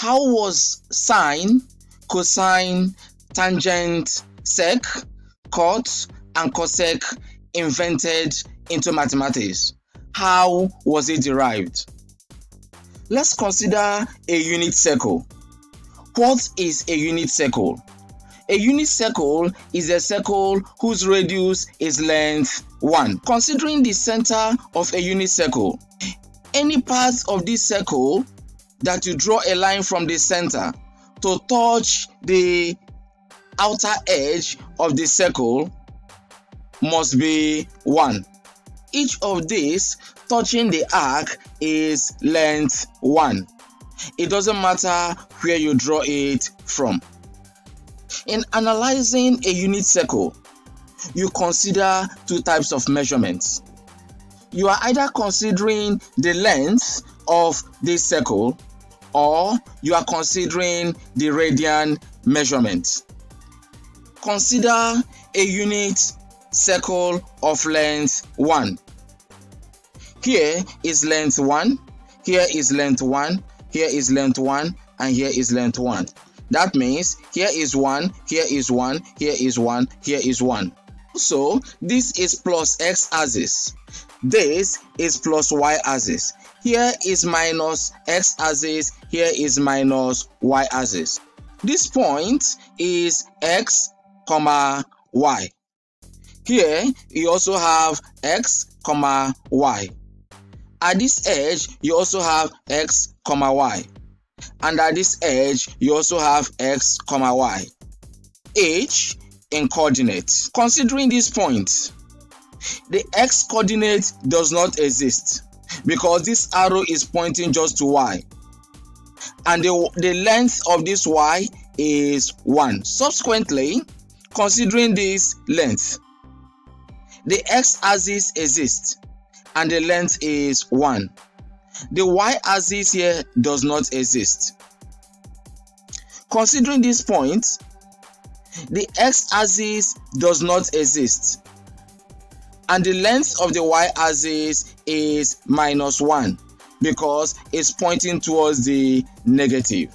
How was sine, cosine, tangent, sec, cot, and cosec invented into mathematics? How was it derived? Let's consider a unit circle. What is a unit circle? A unit circle is a circle whose radius is length 1. Considering the center of a unit circle, any part of this circle that you draw a line from the center to touch the outer edge of the circle must be 1. Each of these touching the arc is length 1. It doesn't matter where you draw it from. In analyzing a unit circle, you consider two types of measurements. You are either considering the length of this circle or you are considering the radian measurement. Consider a unit circle of length 1. Here is length 1, here is length 1, here is length 1, and here is length 1. That means here is 1, here is 1, here is 1, here is 1. So this is plus x axis. This is plus y axis. Here is minus x axis. Here is minus y axis. This point is x comma y. Here you also have x comma y. At this edge you also have x comma y and at this edge you also have x comma y h in coordinates considering this point the x coordinate does not exist because this arrow is pointing just to y. And the, the length of this y is 1 subsequently considering this length the x-axis exists and the length is 1 the y-axis here does not exist. Considering this point, the x-axis does not exist and the length of the y-axis is minus 1 because it's pointing towards the negative.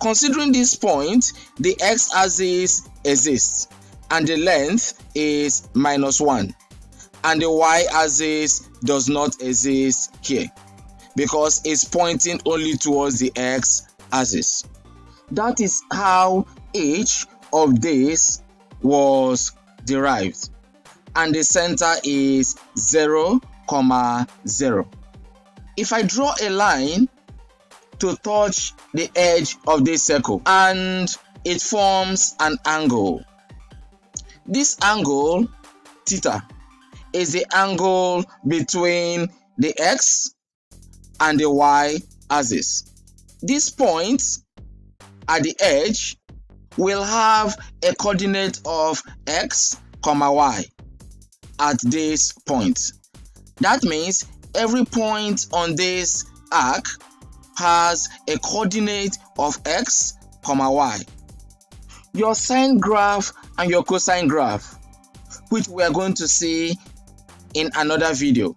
Considering this point, the x-axis exists and the length is minus 1 and the y-axis does not exist here because it's pointing only towards the x-axis. That is how each of these was derived and the center is 0, comma 0. If I draw a line to touch the edge of this circle and it forms an angle. This angle, theta, is the angle between the x and the y axis. This point at the edge will have a coordinate of x comma y at this point. That means every point on this arc has a coordinate of x comma y. Your sine graph and your cosine graph, which we are going to see in another video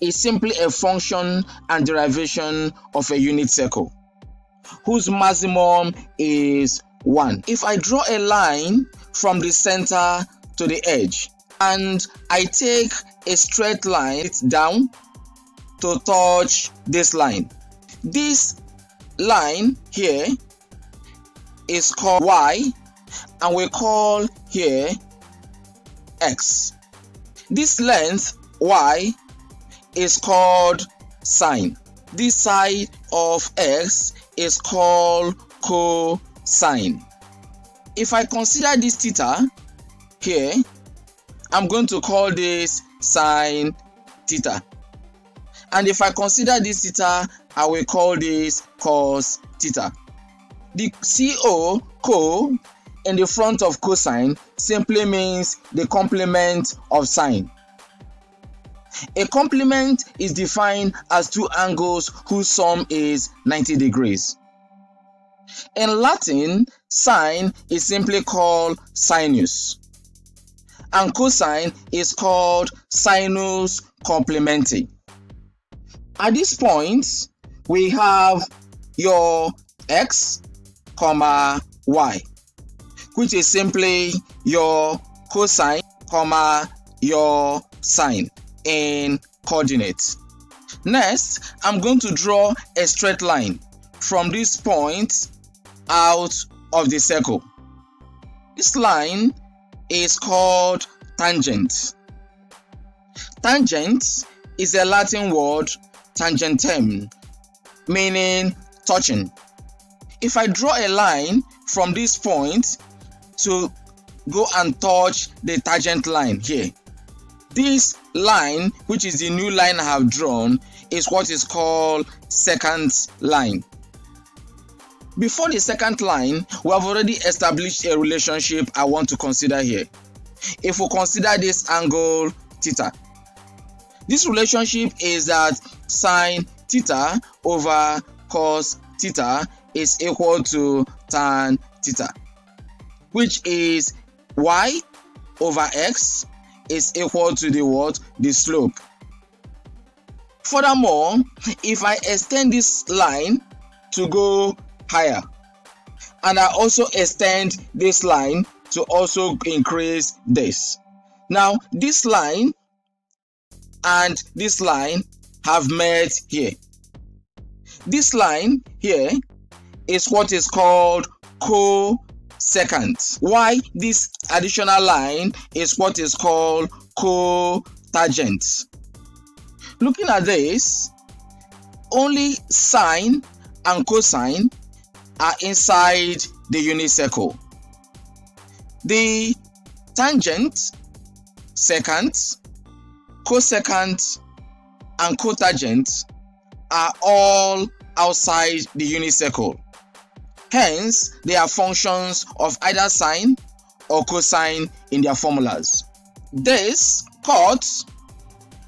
is simply a function and derivation of a unit circle whose maximum is 1. If I draw a line from the center to the edge and I take a straight line down to touch this line, this line here is called y and we call here x. This length y is called sine. This side of x is called cosine. If I consider this theta here, I'm going to call this sine theta. And if I consider this theta, I will call this cos theta. The CO, co, in the front of cosine simply means the complement of sine. A complement is defined as two angles whose sum is 90 degrees. In Latin, sine is simply called sinus, and cosine is called sinus complementi. At this point, we have your x comma y which is simply your cosine comma your sine in coordinates. Next, I'm going to draw a straight line from this point out of the circle. This line is called tangent. Tangent is a Latin word tangentem meaning touching. If I draw a line from this point to go and touch the tangent line here, this line, which is the new line I have drawn, is what is called secant line. Before the secant line, we have already established a relationship I want to consider here. If we consider this angle theta, this relationship is that sine theta over cos theta is equal to tan theta, which is y over x is equal to the what? The slope. Furthermore, if I extend this line to go higher, and I also extend this line to also increase this. Now, this line and this line have met here. This line here is what is called cosecant. Why this additional line is what is called cotangent. Looking at this, only sine and cosine are inside the unit circle. The tangent, secant, cosecant, and cotangent are all outside the unit circle. Hence, they are functions of either sine or cosine in their formulas. This cot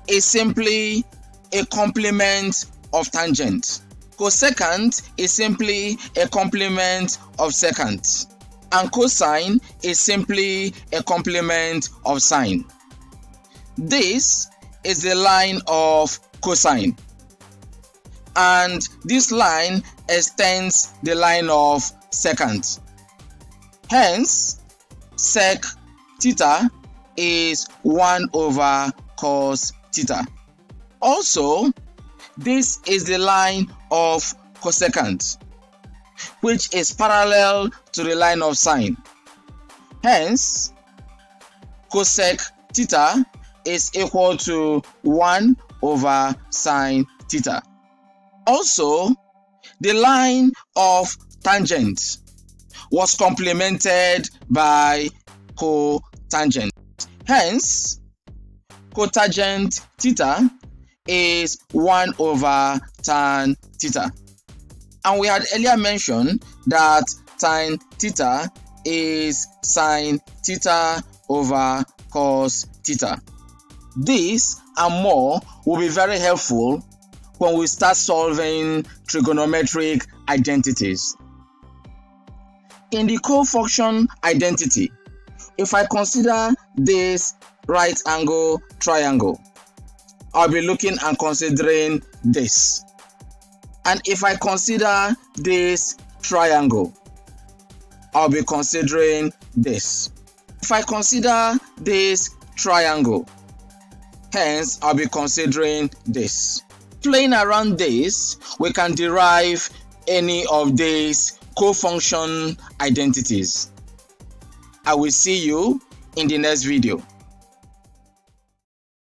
is simply a complement of tangent. Cosecant is simply a complement of secant. And cosine is simply a complement of sine. This is the line of cosine. And this line extends the line of secant. Hence, sec theta is 1 over cos theta. Also, this is the line of cosecant, which is parallel to the line of sine. Hence, cosec theta is equal to 1 over sine theta. Also, the line of tangent was complemented by cotangent. Hence, cotangent theta is 1 over tan theta. And we had earlier mentioned that tan theta is sine theta over cos theta. This and more will be very helpful when we start solving trigonometric identities. In the cofunction identity, if I consider this right angle triangle, I'll be looking and considering this. And if I consider this triangle, I'll be considering this. If I consider this triangle, hence I'll be considering this. Playing around this, we can derive any of these cofunction identities. I will see you in the next video.